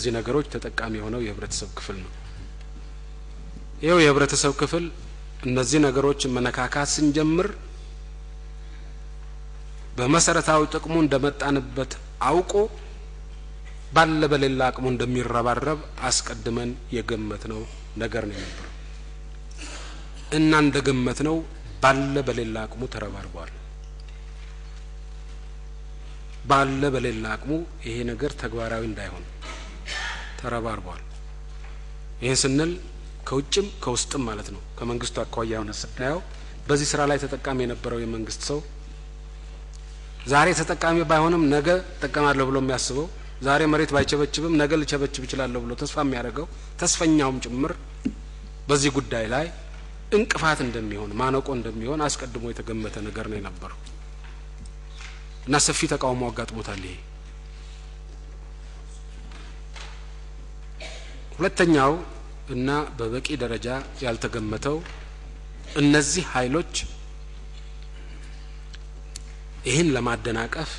እዚህ ነገሮች ተጠቃሚ የሆነው የህብረተሰብ ክፍል ነው። ይኸው የህብረተሰብ ክፍል እነዚህ ነገሮች መነካካት ስንጀምር በመሰረታዊ ጥቅሙ እንደመጣንበት አውቆ ባለ በሌላ አቅሙ እንደሚረባረብ አስቀድመን የገመት ነው ነገር ነው የነበረው እና እንደ ገመት ነው ባለ በሌላ አቅሙ ተረባርቧል። ባለ በሌላ አቅሙ ይሄ ነገር ተግባራዊ እንዳይሆን ተረባርቧል። ይህን ስንል ከውጭም ከውስጥም ማለት ነው። ከመንግስቱ አኳያ ሆነ ስናየው በዚህ ስራ ላይ ተጠቃሚ የነበረው የመንግስት ሰው ዛሬ ተጠቃሚ ባይሆንም ነገ እጠቀማለሁ ብሎ የሚያስበው ዛሬ መሬት ባይቸበችብም ነገ ልቸበችብ እችላለሁ ብሎ ተስፋ የሚያደርገው ተስፈኛውም ጭምር በዚህ ጉዳይ ላይ እንቅፋት እንደሚሆን ማነቆ እንደሚሆን አስቀድሞ የተገመተ ነገር ነው የነበረው እና ሰፊ ተቃውሞ አጋጥሞታል። ይሄ ሁለተኛው እና በበቂ ደረጃ ያልተገመተው እነዚህ ኃይሎች ይህን ለማደናቀፍ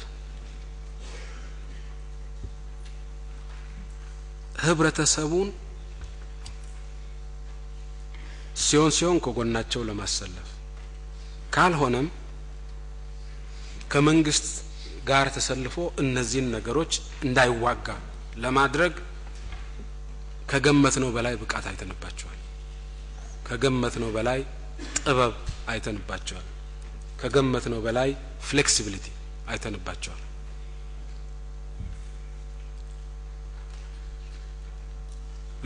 ህብረተሰቡን ሲሆን ሲሆን ከጎናቸው ለማሰለፍ ካልሆነም ከመንግስት ጋር ተሰልፎ እነዚህን ነገሮች እንዳይዋጋ ለማድረግ ከገመትነው በላይ ብቃት አይተንባቸዋል። ከገመትነው በላይ ጥበብ አይተንባቸዋል። ከገመትነው በላይ flexibility አይተንባቸዋል።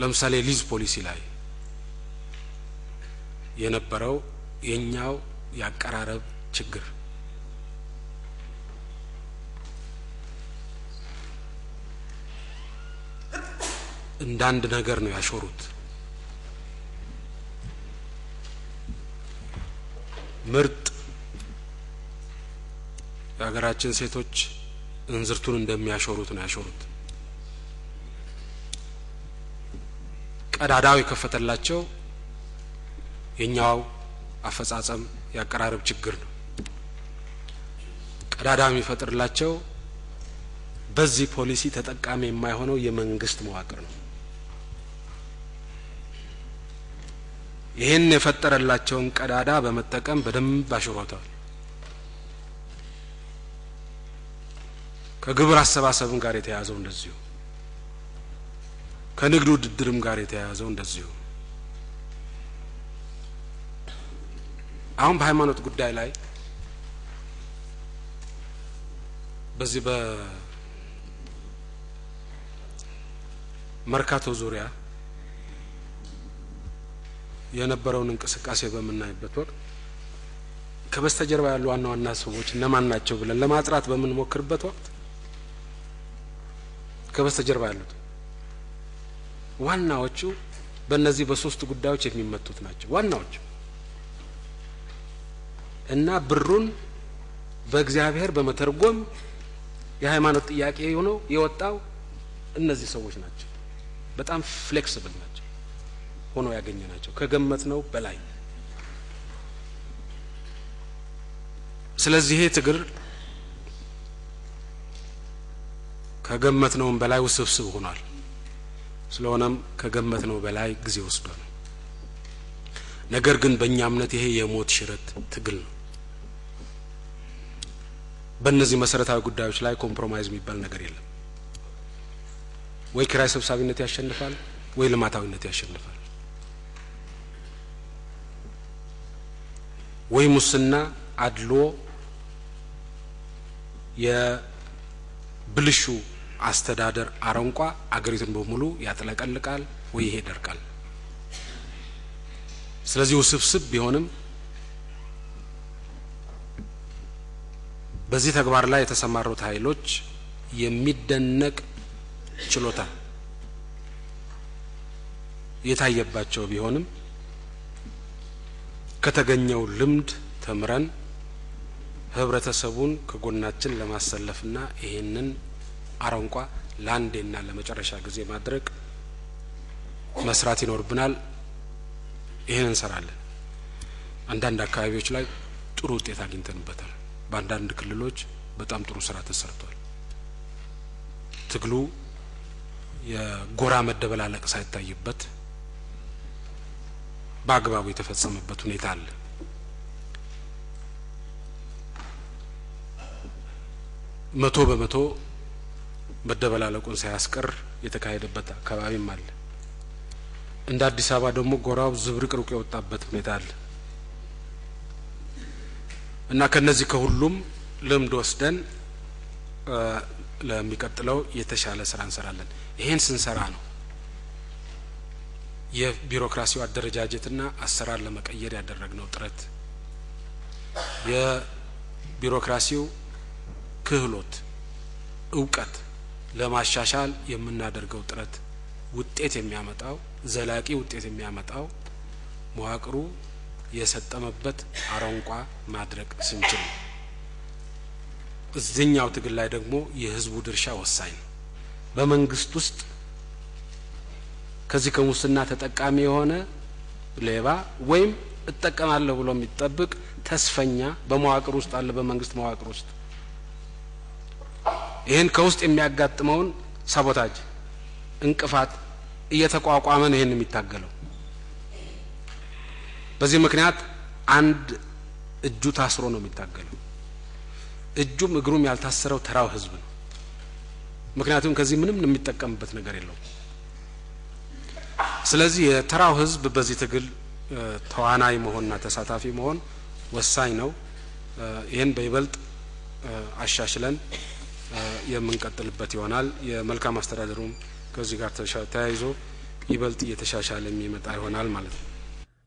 ለምሳሌ ሊዝ ፖሊሲ ላይ የነበረው የኛው የአቀራረብ ችግር እንደ አንድ ነገር ነው ያሾሩት። ምርጥ የሀገራችን ሴቶች እንዝርቱን እንደሚያሾሩት ነው ያሾሩት። ቀዳዳው የከፈተላቸው የኛው አፈጻጸም የአቀራረብ ችግር ነው። ቀዳዳ የሚፈጥርላቸው በዚህ ፖሊሲ ተጠቃሚ የማይሆነው የመንግስት መዋቅር ነው። ይህን የፈጠረላቸውን ቀዳዳ በመጠቀም በደንብ አሽሮታል። ከግብር አሰባሰብም ጋር የተያያዘው እንደዚሁ፣ ከንግድ ውድድርም ጋር የተያያዘው እንደዚሁ። አሁን በሃይማኖት ጉዳይ ላይ በዚህ በመርካቶ ዙሪያ የነበረውን እንቅስቃሴ በምናይበት ወቅት ከበስተጀርባ ያሉ ዋና ዋና ሰዎች እነማን ናቸው ብለን ለማጥራት በምንሞክርበት ወቅት ከበስተጀርባ ያሉት ዋናዎቹ በእነዚህ በሶስቱ ጉዳዮች የሚመቱት ናቸው ዋናዎቹ እና ብሩን በእግዚአብሔር በመተርጎም የሃይማኖት ጥያቄ ሆነው የወጣው እነዚህ ሰዎች ናቸው። በጣም ፍሌክስብል ናቸው ሆኖ ያገኘ ናቸው ከገመት ነው በላይ። ስለዚህ ይሄ ትግል ከገመትነውም በላይ ውስብስብ ሆኗል። ስለሆነም ከገመትነው በላይ ጊዜ ወስዷል። ነገር ግን በእኛ እምነት ይሄ የሞት ሽረት ትግል ነው። በእነዚህ መሰረታዊ ጉዳዮች ላይ compromise የሚባል ነገር የለም። ወይ ኪራይ ሰብሳቢነት ያሸንፋል፣ ወይ ልማታዊነት ያሸንፋል። ወይ ሙስና፣ አድሎ፣ የብልሹ አስተዳደር አረንቋ አገሪቱን በሙሉ ያጥለቀልቃል፣ ወይ ይሄ ይደርቃል። ስለዚህ ውስብስብ ቢሆንም በዚህ ተግባር ላይ የተሰማሩት ኃይሎች የሚደነቅ ችሎታ የታየባቸው ቢሆንም ከተገኘው ልምድ ተምረን ህብረተሰቡን ከጎናችን ለማሰለፍና ይሄንን አረንቋ ለአንዴና ለመጨረሻ ጊዜ ማድረግ መስራት ይኖርብናል። ይህን እንሰራለን። አንዳንድ አካባቢዎች ላይ ጥሩ ውጤት አግኝተንበታል። በአንዳንድ ክልሎች በጣም ጥሩ ስራ ተሰርቷል። ትግሉ የጎራ መደበላለቅ ሳይታይበት በአግባቡ የተፈጸመበት ሁኔታ አለ። መቶ በመቶ መደበላለቁን ሳያስቀር የተካሄደበት አካባቢም አለ። እንደ አዲስ አበባ ደግሞ ጎራው ዝብርቅርቁ የወጣበት ሁኔታ አለ እና ከነዚህ ከሁሉም ልምድ ወስደን ለሚቀጥለው የተሻለ ስራ እንሰራለን። ይሄን ስንሰራ ነው የቢሮክራሲው አደረጃጀትና አሰራር ለመቀየር ያደረግነው ጥረት የቢሮክራሲው ክህሎት፣ እውቀት ለማሻሻል የምናደርገው ጥረት ውጤት የሚያመጣው ዘላቂ ውጤት የሚያመጣው መዋቅሩ የሰጠመበት አረንቋ ማድረግ ስንችል ነው። እዚህኛው ትግል ላይ ደግሞ የህዝቡ ድርሻ ወሳኝ ነው። በመንግስት ውስጥ ከዚህ ከሙስና ተጠቃሚ የሆነ ሌባ ወይም እጠቀማለሁ ብሎ የሚጠብቅ ተስፈኛ በመዋቅር ውስጥ አለ። በመንግስት መዋቅር ውስጥ ይህን ከውስጥ የሚያጋጥመውን ሳቦታጅ እንቅፋት እየተቋቋመ ነው ይህን የሚታገለው። በዚህ ምክንያት አንድ እጁ ታስሮ ነው የሚታገለው። እጁም እግሩም ያልታሰረው ተራው ህዝብ ነው። ምክንያቱም ከዚህ ምንም የሚጠቀምበት ነገር የለውም። ስለዚህ የተራው ህዝብ በዚህ ትግል ተዋናይ መሆንና ተሳታፊ መሆን ወሳኝ ነው። ይህን በይበልጥ አሻሽለን የምንቀጥልበት ይሆናል። የመልካም አስተዳደሩም ከዚህ ጋር ተያይዞ ይበልጥ እየተሻሻለ የሚመጣ ይሆናል ማለት ነው።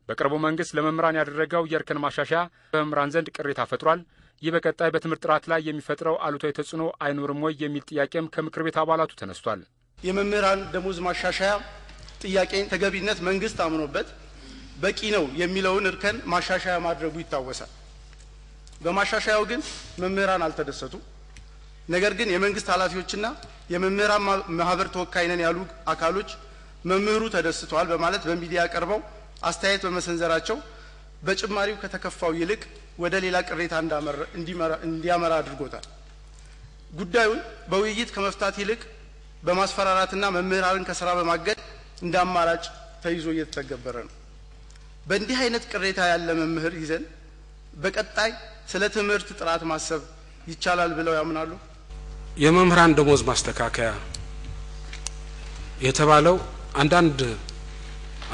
በቅርቡ መንግስት ለመምህራን ያደረገው የእርከን ማሻሻያ በመምህራን ዘንድ ቅሬታ ፈጥሯል። ይህ በቀጣይ በትምህርት ጥራት ላይ የሚፈጥረው አሉታዊ ተጽዕኖ አይኖርም ወይ የሚል ጥያቄም ከምክር ቤት አባላቱ ተነስቷል። የመምህራን ደሞዝ ማሻሻያ ጥያቄን ተገቢነት መንግስት አምኖበት በቂ ነው የሚለውን እርከን ማሻሻያ ማድረጉ ይታወሳል። በማሻሻያው ግን መምህራን አልተደሰቱም። ነገር ግን የመንግስት ኃላፊዎችና የመምህራን ማህበር ተወካይ ነን ያሉ አካሎች መምህሩ ተደስተዋል በማለት በሚዲያ ቀርበው አስተያየት በመሰንዘራቸው በጭማሪው ከተከፋው ይልቅ ወደ ሌላ ቅሬታ እንዲያመራ አድርጎታል። ጉዳዩን በውይይት ከመፍታት ይልቅ በማስፈራራትና መምህራንን ከስራ በማገድ እንደ አማራጭ ተይዞ እየተተገበረ ነው። በእንዲህ አይነት ቅሬታ ያለ መምህር ይዘን በቀጣይ ስለ ትምህርት ጥራት ማሰብ ይቻላል ብለው ያምናሉ? የመምህራን ደሞዝ ማስተካከያ የተባለው አንዳንድ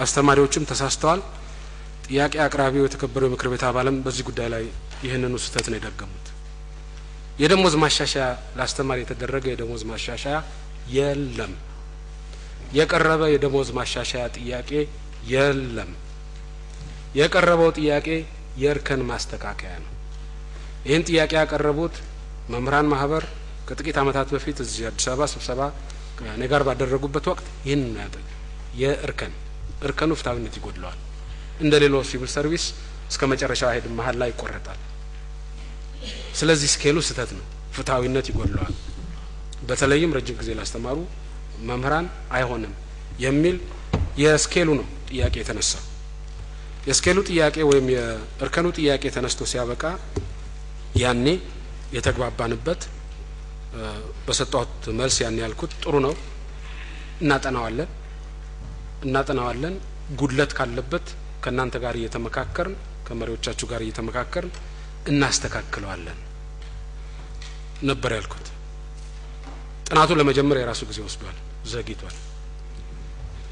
አስተማሪዎችም ተሳስተዋል። ጥያቄ አቅራቢው የተከበረው የምክር ቤት አባልም በዚህ ጉዳይ ላይ ይህንኑ ስህተት ነው የደገሙት። የደሞዝ ማሻሻያ ለአስተማሪ የተደረገ የደሞዝ ማሻሻያ የለም። የቀረበ የደሞዝ ማሻሻያ ጥያቄ የለም። የቀረበው ጥያቄ የእርከን ማስተካከያ ነው። ይህን ጥያቄ ያቀረቡት መምህራን ማህበር ከጥቂት ዓመታት በፊት እዚህ አዲስ አበባ ስብሰባ ከእኔ ጋር ባደረጉበት ወቅት ይህን ነው የእርከን እርከኑ ፍትሐዊነት ይጎድለዋል። እንደ ሌላው ሲቪል ሰርቪስ እስከ መጨረሻው አይሄድም፣ መሀል ላይ ይቆረጣል። ስለዚህ scale ኡ ስህተት ነው፣ ፍትሐዊነት ይጎድለዋል። በተለይም ረጅም ጊዜ ላስተማሩ መምህራን አይሆንም የሚል የስኬሉ ነው ጥያቄ የተነሳው። የስኬሉ ጥያቄ ወይም የእርከኑ ጥያቄ ተነስቶ ሲያበቃ ያኔ የተግባባንበት በሰጠሁት መልስ ያን ያልኩት ጥሩ ነው፣ እናጠናዋለን እናጠናዋለን ጉድለት ካለበት ከእናንተ ጋር እየተመካከርን ከመሪዎቻችሁ ጋር እየተመካከርን እናስተካክለዋለን ነበር ያልኩት። ጥናቱ ለመጀመር የራሱ ጊዜ ወስዷል፣ ዘግይቷል።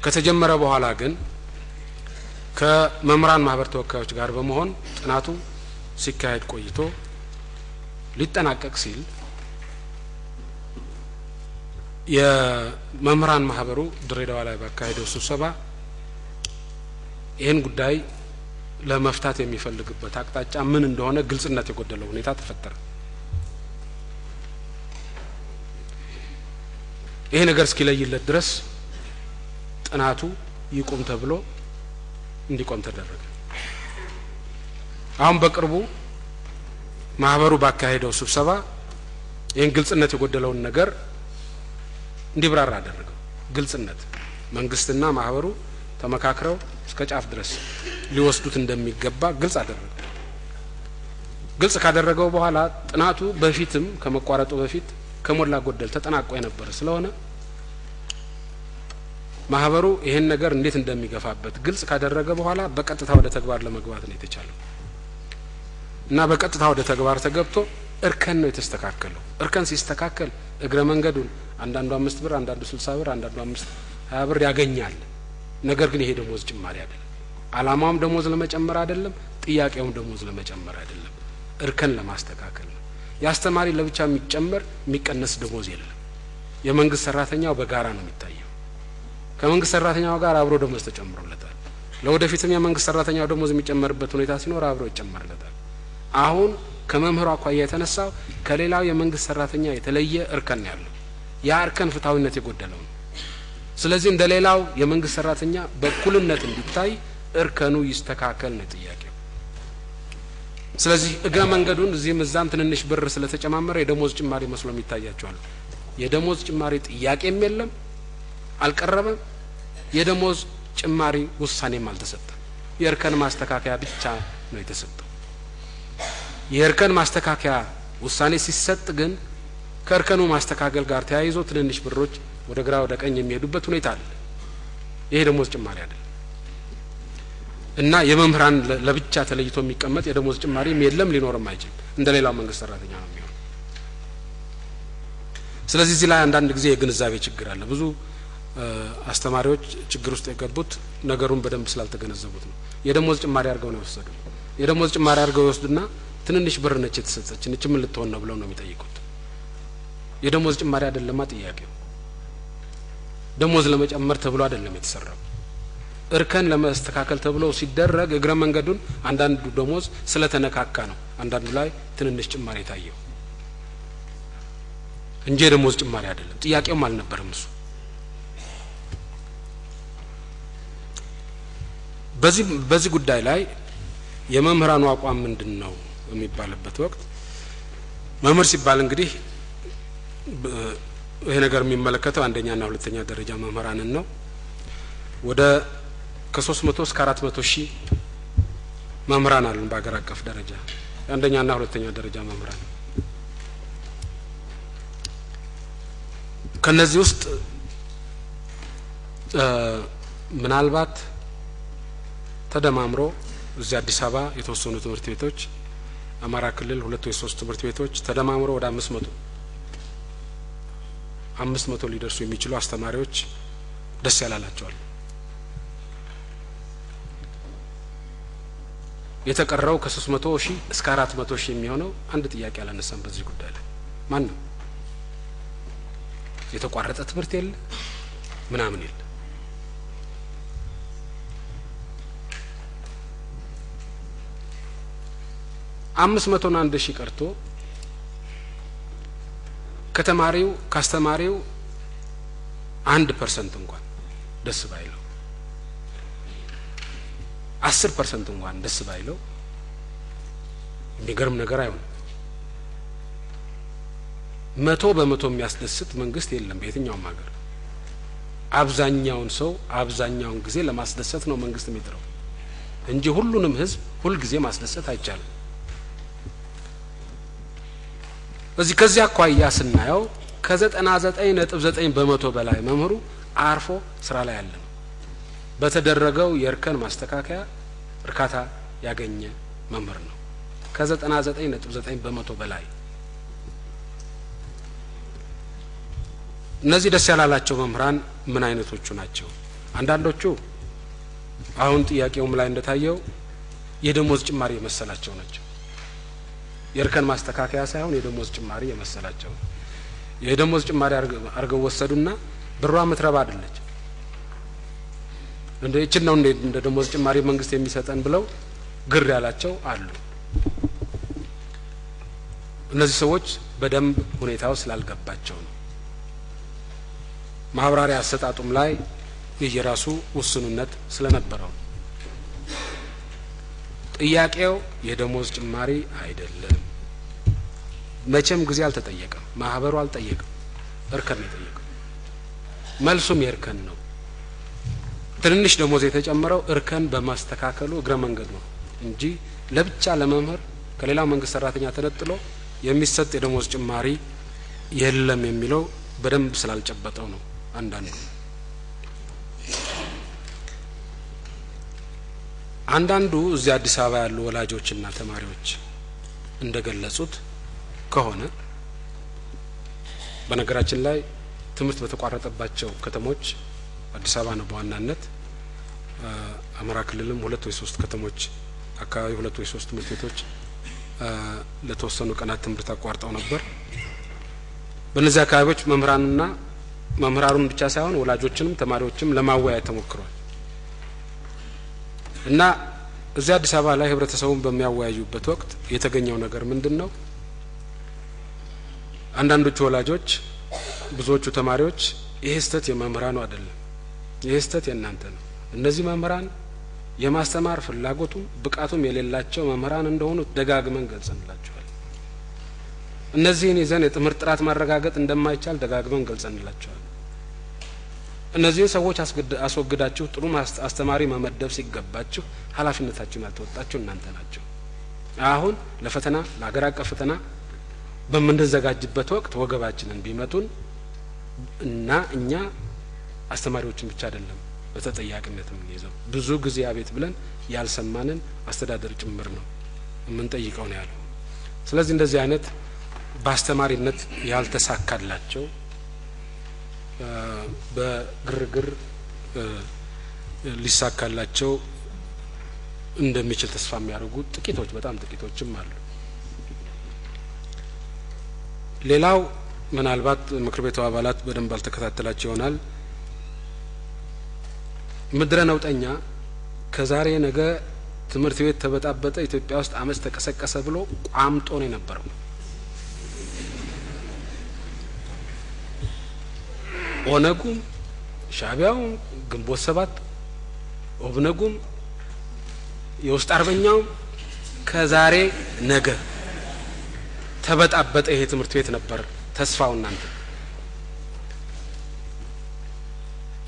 ከተጀመረ በኋላ ግን ከመምህራን ማህበር ተወካዮች ጋር በመሆን ጥናቱ ሲካሄድ ቆይቶ ሊጠናቀቅ ሲል የመምህራን ማህበሩ ድሬዳዋ ላይ ባካሄደው ስብሰባ ይህን ጉዳይ ለመፍታት የሚፈልግበት አቅጣጫ ምን እንደሆነ ግልጽነት የጎደለው ሁኔታ ተፈጠረ። ይሄ ነገር እስኪለይለት ድረስ ጥናቱ ይቁም ተብሎ እንዲቆም ተደረገ። አሁን በቅርቡ ማህበሩ ባካሄደው ስብሰባ ይህን ግልጽነት የጎደለውን ነገር እንዲብራራ አደረገው። ግልጽነት መንግስትና ማህበሩ ተመካክረው እስከ ጫፍ ድረስ ሊወስዱት እንደሚገባ ግልጽ አደረገ። ግልጽ ካደረገው በኋላ ጥናቱ በፊትም ከመቋረጡ በፊት ከሞላ ጎደል ተጠናቆ የነበረ ስለሆነ ማህበሩ ይሄን ነገር እንዴት እንደሚገፋበት ግልጽ ካደረገ በኋላ በቀጥታ ወደ ተግባር ለመግባት ነው የተቻለው እና በቀጥታ ወደ ተግባር ተገብቶ እርከን ነው የተስተካከለው። እርከን ሲስተካከል እግረ መንገዱን አንዳንዱ አምስት ብር፣ አንዳንዱ ስልሳ ብር፣ አንዳንዱ አምስት ሀያ ብር ያገኛል። ነገር ግን ይሄ ደሞዝ ጭማሪ አይደለም። አላማውም ደሞዝ ለመጨመር አይደለም። ጥያቄውም ደሞዝ ለመጨመር አይደለም። እርከን ለማስተካከል ነው። የአስተማሪ ለብቻ የሚጨመር የሚቀነስ ደሞዝ የለም። የመንግስት ሰራተኛው በጋራ ነው የሚታየው። ከመንግስት ሰራተኛው ጋር አብሮ ደሞዝ ተጨምሮለታል። ለወደፊትም የመንግስት ሰራተኛው ደሞዝ የሚጨመርበት ሁኔታ ሲኖር አብሮ ይጨመርለታል። አሁን ከመምህሩ አኳያ የተነሳው ከሌላው የመንግስት ሰራተኛ የተለየ እርከን ያለው። ያ እርከን ፍትሐዊነት የጎደለው ነው። ስለዚህ እንደ ሌላው የመንግስት ሰራተኛ በእኩልነት እንዲታይ እርከኑ ይስተካከል ነው ጥያቄው። ስለዚህ እግረ መንገዱን እዚህም እዛም ትንንሽ ብር ስለተጨማመረ የደሞዝ ጭማሪ መስሎ የሚታያቸዋል። የደሞዝ ጭማሪ ጥያቄም የለም፣ አልቀረበም። የደሞዝ ጭማሪ ውሳኔም አልተሰጠም። የእርከን ማስተካከያ ብቻ ነው የተሰጠው። የእርከን ማስተካከያ ውሳኔ ሲሰጥ ግን ከእርከኑ ማስተካከል ጋር ተያይዞ ትንንሽ ብሮች ወደ ግራ ወደ ቀኝ የሚሄዱበት ሁኔታ አለ። ይሄ ደሞዝ ጭማሪ አይደለም እና የመምህራን ለብቻ ተለይቶ የሚቀመጥ የደሞዝ ጭማሪም የለም፣ ሊኖርም አይችልም። እንደ ሌላው መንግስት ሰራተኛ ነው የሚሆነው። ስለዚህ እዚህ ላይ አንዳንድ ጊዜ የግንዛቤ ችግር አለ። ብዙ አስተማሪዎች ችግር ውስጥ የገቡት ነገሩን በደንብ ስላልተገነዘቡት ነው። የደሞዝ ጭማሪ አድርገው ነው የወሰዱ። የደሞዝ ጭማሪ አድርገው ይወስዱና ትንንሽ ብር ነች የተሰጠችን እች ምን ልትሆን ነው ብለው ነው የሚጠይቁት። የደሞዝ ጭማሪ አይደለማ ጥያቄው። ደሞዝ ለመጨመር ተብሎ አይደለም የተሰራው። እርከን ለመስተካከል ተብሎ ሲደረግ እግረ መንገዱን አንዳንዱ ደሞዝ ስለተነካካ ነው አንዳንዱ ላይ ትንንሽ ጭማሪ የታየው እንጂ የደሞዝ ጭማሪ አይደለም። ጥያቄውም አልነበረም እሱ። በዚህ ጉዳይ ላይ የመምህራኑ አቋም ምንድን ነው የሚባልበት ወቅት መምህር ሲባል እንግዲህ ይሄ ነገር የሚመለከተው አንደኛና ሁለተኛ ደረጃ መምህራንን ነው። ወደ ከሶስት መቶ እስከ አራት መቶ ሺህ መምህራን አሉን በሀገር አቀፍ ደረጃ የአንደኛና ሁለተኛ ደረጃ መምህራን። ከነዚህ ውስጥ ምናልባት ተደማምሮ እዚህ አዲስ አበባ የተወሰኑ ትምህርት ቤቶች፣ አማራ ክልል ሁለት ወይ ሶስት ትምህርት ቤቶች ተደማምሮ ወደ አምስት መቶ አምስት መቶ ሊደርሱ የሚችሉ አስተማሪዎች ደስ ያላላቸዋል። የተቀረው ከሶስት መቶ ሺህ እስከ አራት መቶ ሺህ የሚሆነው አንድ ጥያቄ አላነሳም። በዚህ ጉዳይ ላይ ማን ነው የተቋረጠ ትምህርት የለ ምናምን የለ አምስት መቶና አንድ ሺህ ቀርቶ ከተማሪው ካስተማሪው አንድ percent እንኳን ደስ ባይለው አስር percent እንኳን ደስ ባይለው የሚገርም ነገር አይሆንም። መቶ በመቶ የሚያስደስት መንግስት የለም በየትኛውም ሀገር። አብዛኛውን ሰው አብዛኛውን ጊዜ ለማስደሰት ነው መንግስት የሚጥረው እንጂ ሁሉንም ህዝብ ሁልጊዜ ማስደሰት አይቻልም። እዚህ ከዚህ አኳያ ስናየው ከዘጠና ዘጠኝ ነጥብ ዘጠኝ በመቶ በላይ መምህሩ አርፎ ስራ ላይ ያለ ነው። በተደረገው የእርከን ማስተካከያ እርካታ ያገኘ መምህር ነው። ከዘጠና ዘጠኝ ነጥብ ዘጠኝ በመቶ በላይ እነዚህ ደስ ያላላቸው መምህራን ምን አይነቶቹ ናቸው? አንዳንዶቹ አሁን ጥያቄውም ላይ እንደታየው የደሞዝ ጭማሪ የመሰላቸው ናቸው። የእርከን ማስተካከያ ሳይሆን የደሞዝ ጭማሪ የመሰላቸው የደሞዝ ጭማሪ አድርገው ወሰዱና ብሯ ምትረባ አይደለች እንደ ይችን ነው እንደ ደሞዝ ጭማሪ መንግስት የሚሰጠን ብለው ግር ያላቸው አሉ። እነዚህ ሰዎች በደንብ ሁኔታው ስላልገባቸው ነው። ማብራሪያ አሰጣጡም ላይ የየራሱ ውስኑነት ስለነበረው ጥያቄው የደሞዝ ጭማሪ አይደለም። መቼም ጊዜ አልተጠየቀም። ማህበሩ አልጠየቅም። እርከን ነው የጠየቀው። መልሱም የእርከን ነው። ትንንሽ ደሞዝ የተጨመረው እርከን በማስተካከሉ እግረ መንገዱ ነው እንጂ ለብቻ ለመምህር ከሌላው መንግስት ሰራተኛ ተነጥሎ የሚሰጥ የደሞዝ ጭማሪ የለም የሚለው በደንብ ስላልጨበጠው ነው። አንዳንዱ አንዳንዱ እዚህ አዲስ አበባ ያሉ ወላጆችና ተማሪዎች እንደገለጹት ከሆነ በነገራችን ላይ ትምህርት በተቋረጠባቸው ከተሞች አዲስ አበባ ነው በዋናነት አማራ ክልልም ሁለት ወይ ሶስት ከተሞች አካባቢ ሁለት ወይ ሶስት ትምህርት ቤቶች ለተወሰኑ ቀናት ትምህርት አቋርጠው ነበር። በእነዚህ አካባቢዎች መምህራንና መምህራኑን ብቻ ሳይሆን ወላጆችንም ተማሪዎችም ለማወያየት ተሞክሯል እና እዚህ አዲስ አበባ ላይ ህብረተሰቡን በሚያወያዩበት ወቅት የተገኘው ነገር ምንድን ነው? አንዳንዶቹ ወላጆች፣ ብዙዎቹ ተማሪዎች ይሄ ስህተት የመምህራኑ አይደለም፣ ይሄ ስህተት የእናንተ ነው። እነዚህ መምህራን የማስተማር ፍላጎቱም ብቃቱም የሌላቸው መምህራን እንደሆኑ ደጋግመን ገልጸንላቸዋል። እነዚህን ይዘን የትምህርት ጥራት ማረጋገጥ እንደማይቻል ደጋግመን ገልጸንላቸዋል። እነዚህን ሰዎች አስወግዳችሁ ጥሩ አስተማሪ መመደብ ሲገባችሁ ኃላፊነታችሁን ያልተወጣችሁ እናንተ ናቸው። አሁን ለፈተና ለሀገር አቀፍ ፈተና በምንዘጋጅበት ወቅት ወገባችንን ቢመቱን እና እኛ አስተማሪዎችን ብቻ አይደለም በተጠያቂነት የምንይዘው ብዙ ጊዜ አቤት ብለን ያልሰማንን አስተዳደር ጭምር ነው የምንጠይቀው ነው ያለው። ስለዚህ እንደዚህ አይነት በአስተማሪነት ያልተሳካላቸው በግርግር ሊሳካላቸው እንደሚችል ተስፋ የሚያደርጉ ጥቂቶች በጣም ጥቂቶችም አሉ። ሌላው ምናልባት ምክር ቤቱ አባላት በደንብ አልተከታተላቸው ይሆናል። ምድረ ነውጠኛ ከዛሬ ነገ ትምህርት ቤት ተበጣበጠ፣ ኢትዮጵያ ውስጥ አመፅ ተቀሰቀሰ ብሎ ቋምጦ ነው የነበረው። ኦነጉም፣ ሻዕቢያውም፣ ግንቦት ሰባት ኦብነጉም፣ የውስጥ አርበኛውም ከዛሬ ነገ ተበጣበጠ ይሄ ትምህርት ቤት ነበር ተስፋው እናንተ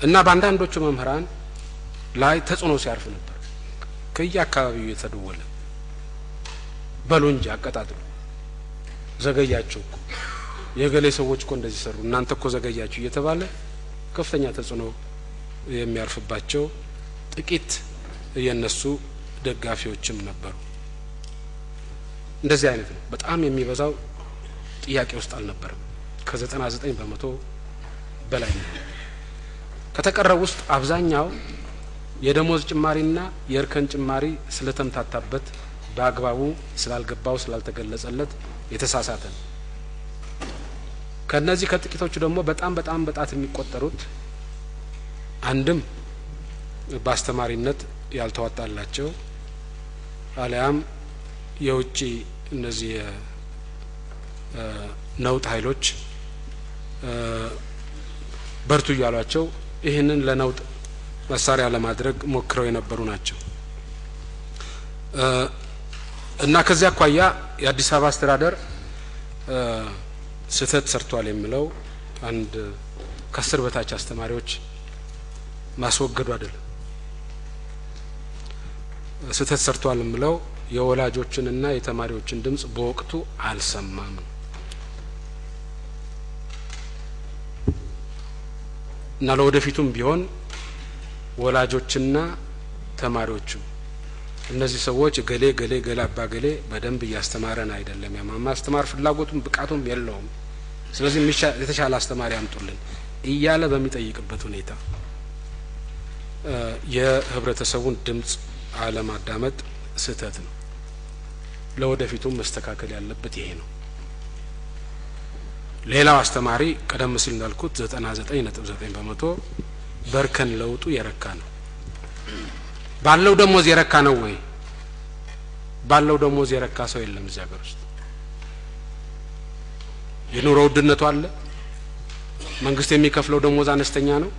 እና በአንዳንዶቹ መምህራን ላይ ተጽዕኖ ሲያርፍ ነበር። ከየአካባቢው የተደወለ በሉ እንጂ አቀጣጥሉ፣ ዘገያችሁ እኮ የገሌ ሰዎች እኮ እንደዚህ ሰሩ፣ እናንተ እኮ ዘገያችሁ እየተባለ ከፍተኛ ተጽዕኖ የሚያርፍባቸው ጥቂት የነሱ ደጋፊዎችም ነበሩ። እንደዚህ አይነት ነው። በጣም የሚበዛው ጥያቄ ውስጥ አልነበረም። ከዘጠና ዘጠኝ በመቶ በላይ ነው። ከተቀረው ውስጥ አብዛኛው የደሞዝ ጭማሪና የእርከን ጭማሪ ስለተምታታበት በአግባቡ ስላልገባው ስላልተገለጸለት የተሳሳተ ነው። ከነዚህ ከጥቂቶቹ ደግሞ በጣም በጣም በጣት የሚቆጠሩት አንድም በአስተማሪነት ያልተዋጣላቸው አሊያም የውጭ እነዚህ ነውጥ ኃይሎች በርቱ እያሏቸው ይህንን ለነውጥ መሳሪያ ለማድረግ ሞክረው የነበሩ ናቸው። እና ከዚያ አኳያ የአዲስ አበባ አስተዳደር ስህተት ሰርቷል የሚለው አንድ ከአስር በታች አስተማሪዎች ማስወገዱ አይደለም። ስህተት ሰርቷል የምለው የወላጆችንና የተማሪዎችን ድምጽ በወቅቱ አልሰማም ነው እና ለወደፊቱም ቢሆን ወላጆችና ተማሪዎቹ እነዚህ ሰዎች ገሌ ገሌ ገሌ አባ ገሌ በደንብ እያስተማረን አይደለም፣ የማስተማር ፍላጎቱም ብቃቱም የለውም፣ ስለዚህ የተሻለ አስተማሪ አምጡልን እያለ በሚጠይቅበት ሁኔታ የህብረተሰቡን ድምጽ አለማዳመጥ ስህተት ነው። ለወደፊቱም መስተካከል ያለበት ይሄ ነው። ሌላው አስተማሪ ቀደም ሲል እንዳልኩት ዘጠና ዘጠኝ ነጥብ ዘጠኝ በመቶ በእርከን ለውጡ የረካ ነው። ባለው ደሞዝ የረካ ነው ወይ? ባለው ደሞዝ የረካ ሰው የለም እዚህ ሀገር ውስጥ። የኑሮ ውድነቱ አለ። መንግስት የሚከፍለው ደሞዝ አነስተኛ ነው።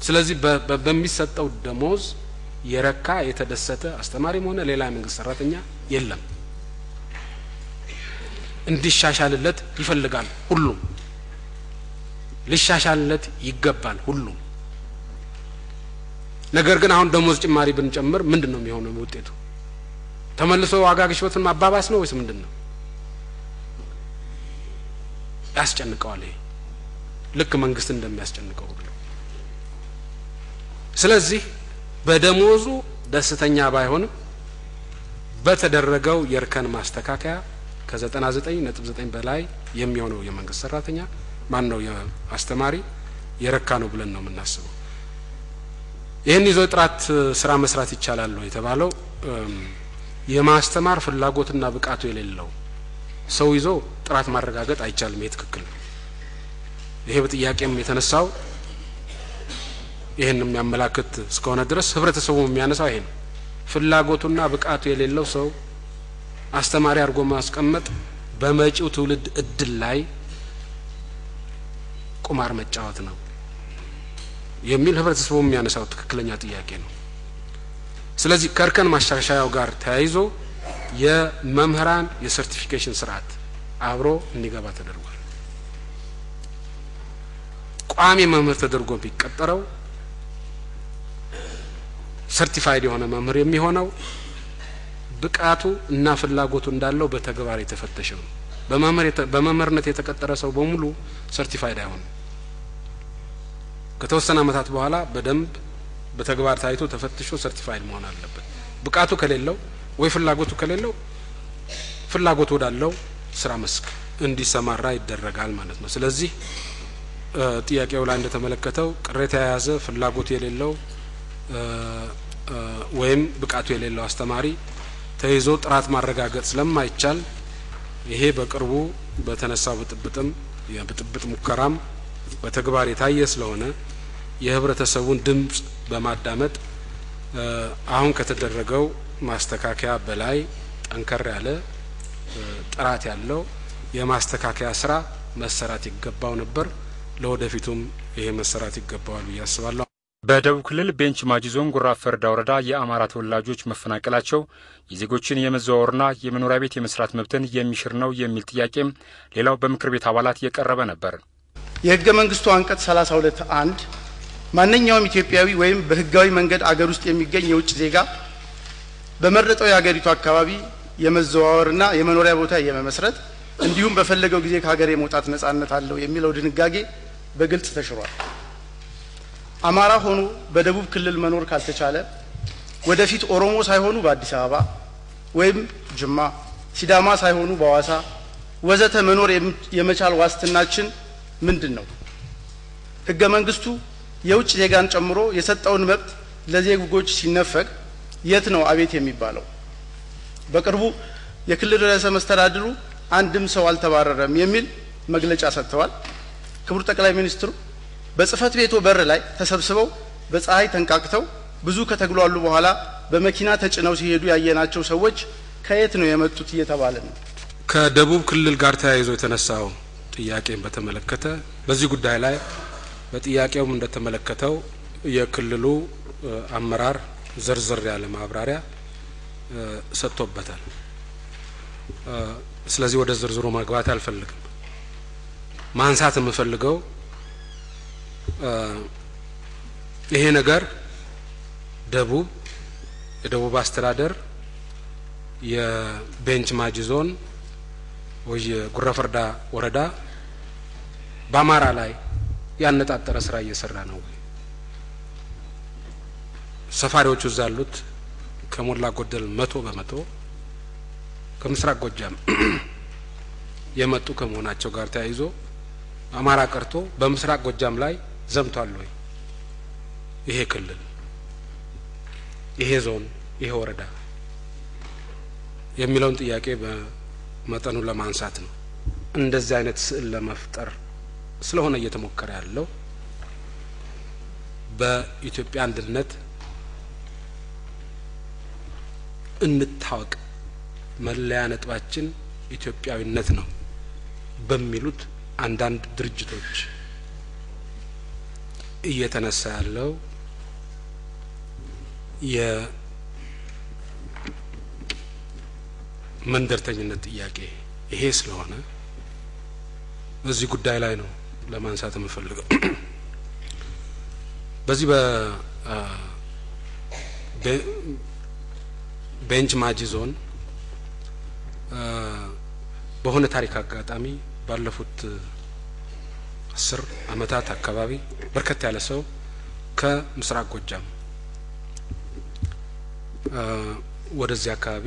ስለዚህ በሚሰጠው ደሞዝ የረካ የተደሰተ አስተማሪም ሆነ ሌላ የመንግስት ሰራተኛ የለም። እንዲሻሻልለት ይፈልጋል ሁሉም፣ ሊሻሻልለት ይገባል ሁሉም። ነገር ግን አሁን ደሞዝ ጭማሪ ብንጨምር ምንድን ነው የሚሆነው ውጤቱ? ተመልሶ ዋጋ ግሽበቱን ማባባስ ነው ወይስ ምንድን ነው? ያስጨንቀዋል። ይሄ ልክ መንግስት እንደሚያስጨንቀው ሁሉ። ስለዚህ በደሞዙ ደስተኛ ባይሆንም በተደረገው የእርከን ማስተካከያ ከዘጠና ዘጠኝ ነጥብ ዘጠኝ በላይ የሚሆነው የመንግስት ሰራተኛ ማን ነው የአስተማሪ የረካ ነው ብለን ነው የምናስበው። ይህን ይዞ ጥራት ስራ መስራት ይቻላል የተባለው። የማስተማር ፍላጎትና ብቃቱ የሌለው ሰው ይዞ ጥራት ማረጋገጥ አይቻልም። ይሄ ትክክል ነው። ይሄ በጥያቄም የተነሳው ይህን የሚያመላክት እስከሆነ ድረስ ህብረተሰቡ የሚያነሳው ይሄ ነው። ፍላጎቱና ብቃቱ የሌለው ሰው አስተማሪ አድርጎ ማስቀመጥ በመጪው ትውልድ እድል ላይ ቁማር መጫወት ነው የሚል ህብረተሰቡ የሚያነሳው ትክክለኛ ጥያቄ ነው። ስለዚህ ከእርከን ማሻሻያው ጋር ተያይዞ የመምህራን የ certification ስርዓት አብሮ እንዲገባ ተደርጓል። ቋሚ መምህር ተደርጎ ቢቀጠረው certified የሆነ መምህር የሚሆነው ብቃቱ እና ፍላጎቱ እንዳለው በተግባር የተፈተሸው ነው። በመምህርነት የተቀጠረ ሰው በሙሉ certified አይሆንም። ከተወሰነ ዓመታት በኋላ በደንብ በተግባር ታይቶ ተፈትሾ certified መሆን አለበት። ብቃቱ ከሌለው ወይ ፍላጎቱ ከሌለው ፍላጎቱ ወዳለው ስራ መስክ እንዲሰማራ ይደረጋል ማለት ነው። ስለዚህ ጥያቄው ላይ እንደተመለከተው ቅሬታ የያዘ ፍላጎቱ የሌለው ወይም ብቃቱ የሌለው አስተማሪ ተይዞ ጥራት ማረጋገጥ ስለማይቻል ይሄ በቅርቡ በተነሳው ብጥብጥም የብጥብጥ ሙከራም በተግባር የታየ ስለሆነ የህብረተሰቡን ድምጽ በማዳመጥ አሁን ከተደረገው ማስተካከያ በላይ ጠንከር ያለ ጥራት ያለው የማስተካከያ ስራ መሰራት ይገባው ነበር። ለወደፊቱም ይሄ መሰራት ይገባዋል ብዬ አስባለሁ። በደቡብ ክልል ቤንች ማጂ ዞን ጉራ ፈርዳ ወረዳ የአማራ ተወላጆች መፈናቀላቸው የዜጎችን የመዘዋወርና የመኖሪያ ቤት የመስራት መብትን የሚሽር ነው የሚል ጥያቄም ሌላው በምክር ቤት አባላት የቀረበ ነበር። የህገ መንግስቱ አንቀጽ 32 አንድ ማንኛውም ኢትዮጵያዊ ወይም በህጋዊ መንገድ አገር ውስጥ የሚገኝ የውጭ ዜጋ በመረጠው የሀገሪቱ አካባቢ የመዘዋወርና የመኖሪያ ቦታ የመመስረት እንዲሁም በፈለገው ጊዜ ከሀገር የመውጣት ነጻነት አለው የሚለው ድንጋጌ በግልጽ ተሽሯል። አማራ ሆኖ በደቡብ ክልል መኖር ካልተቻለ ወደፊት ኦሮሞ ሳይሆኑ በአዲስ አበባ ወይም ጅማ፣ ሲዳማ ሳይሆኑ በሐዋሳ ወዘተ መኖር የመቻል ዋስትናችን ምንድን ነው? ህገ መንግስቱ የውጭ ዜጋን ጨምሮ የሰጠውን መብት ለዜጎች ሲነፈግ የት ነው አቤት የሚባለው? በቅርቡ የክልል ርዕሰ መስተዳድሩ አንድም ሰው አልተባረረም የሚል መግለጫ ሰጥተዋል። ክቡር ጠቅላይ ሚኒስትሩ በጽህፈት ቤቱ በር ላይ ተሰብስበው በፀሐይ ተንቃቅተው ብዙ ከተግሏሉ በኋላ በመኪና ተጭነው ሲሄዱ ያየናቸው ሰዎች ከየት ነው የመጡት እየተባለ ነው። ከደቡብ ክልል ጋር ተያይዞ የተነሳው ጥያቄን በተመለከተ በዚህ ጉዳይ ላይ በጥያቄውም እንደተመለከተው የክልሉ አመራር ዘርዘር ያለ ማብራሪያ ሰጥቶበታል። ስለዚህ ወደ ዝርዝሩ መግባት አልፈልግም። ማንሳት የምፈልገው ይሄ ነገር ደቡብ የደቡብ አስተዳደር የቤንች ማጂ ዞን ወይ የጉራ ፈርዳ ወረዳ በአማራ ላይ ያነጣጠረ ስራ እየሰራ ነው? ሰፋሪዎቹ እዛ ያሉት ከሞላ ጎደል መቶ በመቶ ከምስራቅ ጎጃም የመጡ ከመሆናቸው ጋር ተያይዞ አማራ ቀርቶ በምስራቅ ጎጃም ላይ ዘምቷል ወይ? ይሄ ክልል፣ ይሄ ዞን፣ ይሄ ወረዳ የሚለውን ጥያቄ በመጠኑ ለማንሳት ነው። እንደዚህ አይነት ስዕል ለመፍጠር ስለሆነ እየተሞከረ ያለው በኢትዮጵያ አንድነት እንታወቅ፣ መለያ ነጥባችን ኢትዮጵያዊነት ነው በሚሉት አንዳንድ ድርጅቶች እየተነሳ ያለው የመንደርተኝነት ጥያቄ ይሄ ስለሆነ በዚህ ጉዳይ ላይ ነው ለማንሳት የምፈልገው። በዚህ በቤንች ማጂ ዞን በሆነ ታሪክ አጋጣሚ ባለፉት አስር አመታት አካባቢ በርከት ያለ ሰው ከምስራቅ ጎጃም ወደዚህ አካባቢ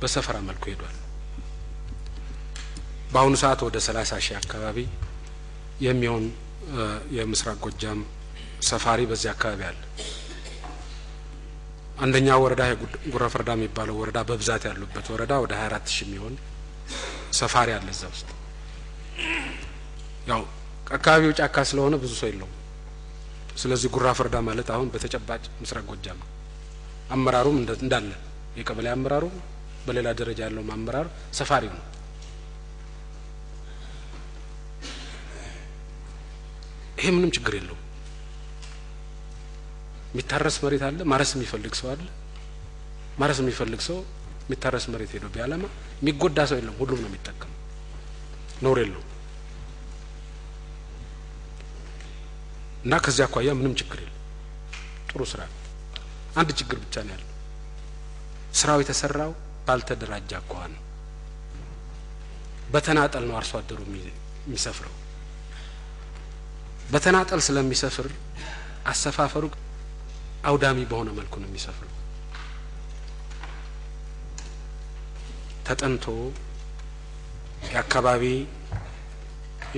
በሰፈራ መልኩ ሄዷል። በአሁኑ ሰዓት ወደ ሰላሳ ሺህ አካባቢ የሚሆን የምስራቅ ጎጃም ሰፋሪ በዚህ አካባቢ አለ። አንደኛ ወረዳ ጉራ ፈርዳ የሚባለው ወረዳ በብዛት ያሉበት ወረዳ ወደ ሀያ አራት ሺህ የሚሆን ሰፋሪ አለ እዛ ውስጥ። ያው አካባቢው ጫካ ስለሆነ ብዙ ሰው የለውም። ስለዚህ ጉራ ፈርዳ ማለት አሁን በተጨባጭ ምስራቅ ጎጃም ነው። አመራሩም እንዳለ የቀበሌ አመራሩ በሌላ ደረጃ ያለውም አመራር ሰፋሪው ነው። ይሄ ምንም ችግር የለውም። የሚታረስ መሬት አለ። ማረስ የሚፈልግ ሰው አለ። ማረስ የሚፈልግ ሰው የሚታረስ መሬት ሄዶ ቢያለማ የሚጎዳ ሰው የለም። ሁሉም ነው የሚጠቀም ኖር የለውም እና ከዚህ አኳያ ምንም ችግር የለም። ጥሩ ስራ አንድ ችግር ብቻ ነው ያለው። ስራው የተሰራው ባልተደራጀ አኳኋን ነው። በተናጠል ነው አርሶ አደሩ የሚሰፍረው። በተናጠል ስለሚሰፍር አሰፋፈሩ አውዳሚ በሆነ መልኩ ነው የሚሰፍረው። ተጠንቶ የአካባቢ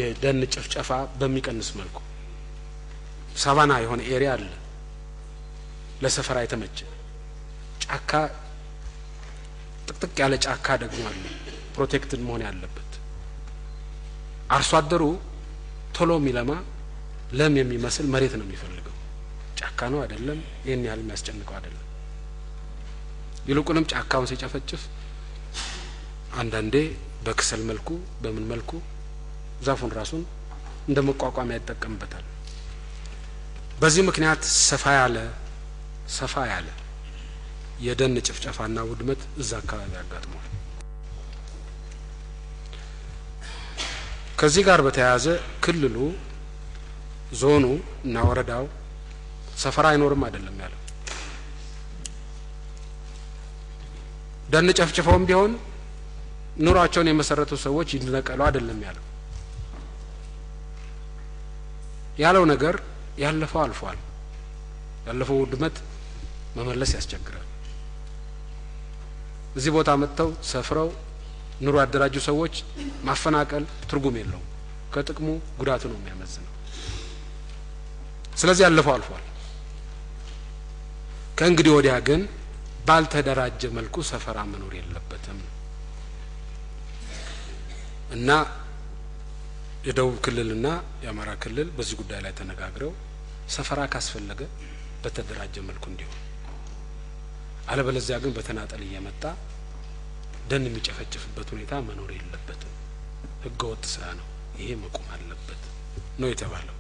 የደን ጭፍጨፋ በሚቀንስ መልኩ ሳቫና የሆነ ኤሪያ አለ፣ ለሰፈራ የተመቸ ጫካ፣ ጥቅጥቅ ያለ ጫካ ደግሞ አለ፣ protected መሆን ያለበት አርሶ አደሩ ቶሎ የሚለማ ለም የሚመስል መሬት ነው የሚፈልገው። ጫካ ነው አይደለም፣ ይህን ያህል የሚያስጨንቀው አይደለም። ይልቁንም ጫካውን ሲጨፈጭፍ አንዳንዴ በከሰል መልኩ በምን መልኩ ዛፉን ራሱን እንደ መቋቋሚያ ይጠቀምበታል። በዚህ ምክንያት ሰፋ ያለ ሰፋ ያለ የደን ጭፍጨፋና ውድመት እዛ አካባቢ አጋጥሟል። ከዚህ ጋር በተያያዘ ክልሉ ዞኑ እና ወረዳው ሰፈራ አይኖርም አይደለም ያለው። ደን ጨፍጭፈውም ቢሆን ኑሯቸውን የመሰረቱ ሰዎች ይነቀሉ አይደለም ያለው። ያለው ነገር ያለፈው አልፏል። ያለፈው ውድመት መመለስ ያስቸግራል። እዚህ ቦታ መጥተው ሰፍረው ኑሮ ያደራጁ ሰዎች ማፈናቀል ትርጉም የለውም። ከጥቅሙ ጉዳቱ ነው የሚያመዝነው። ስለዚህ ያለፈው አልፏል። ከእንግዲህ ወዲያ ግን ባልተደራጀ መልኩ ሰፈራ መኖር የለበትም እና የደቡብ ክልልና የአማራ ክልል በዚህ ጉዳይ ላይ ተነጋግረው ሰፈራ ካስፈለገ በተደራጀ መልኩ እንዲሆን፣ አለበለዚያ ግን በተናጠል እየመጣ ደን የሚጨፈጭፍበት ሁኔታ መኖር የለበትም። ሕገ ወጥ ስራ ነው፣ ይሄ መቆም አለበት ነው የተባለው።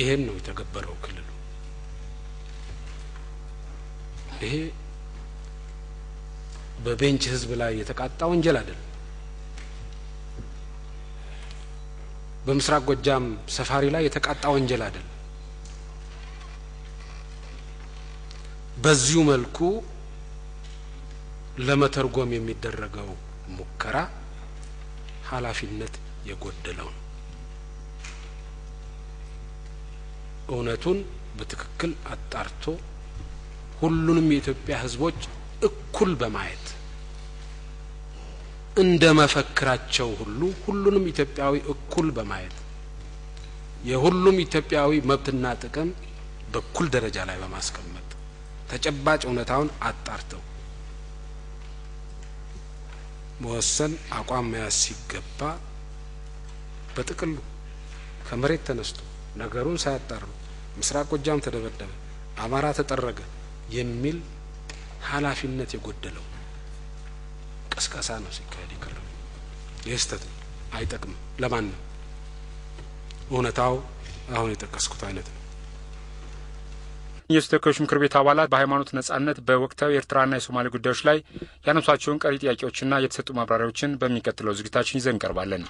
ይሄን ነው የተገበረው ክልሉ። ይሄ በቤንች ህዝብ ላይ የተቃጣ ወንጀል አይደለም። በምስራቅ ጎጃም ሰፋሪ ላይ የተቃጣ ወንጀል አይደለም። በዚሁ መልኩ ለመተርጎም የሚደረገው ሙከራ ኃላፊነት የጎደለው ነው። እውነቱን በትክክል አጣርቶ ሁሉንም የኢትዮጵያ ህዝቦች እኩል በማየት እንደ መፈክራቸው ሁሉ ሁሉንም ኢትዮጵያዊ እኩል በማየት የሁሉም ኢትዮጵያዊ መብትና ጥቅም በኩል ደረጃ ላይ በማስቀመጥ ተጨባጭ እውነታውን አጣርተው መወሰን አቋም መያዝ ሲገባ በጥቅሉ ከመሬት ተነስቶ ነገሩን ሳያጣሩ ምስራቅ ጎጃም ተደበደበ፣ አማራ ተጠረገ የሚል ኃላፊነት የጎደለው ቅስቀሳ ነው ሲካሄድ የቀረው። ይህ ስህተት ነው፣ አይጠቅምም ለማንም። እውነታው አሁን የጠቀስኩት አይነት ነው። የሕዝብ ተወካዮች ምክር ቤት አባላት በሃይማኖት ነጻነት በወቅታዊ የኤርትራና የሶማሌ ጉዳዮች ላይ ያነሷቸውን ቀሪ ጥያቄዎችና የተሰጡ ማብራሪያዎችን በሚቀጥለው ዝግጅታችን ይዘን እንቀርባለን።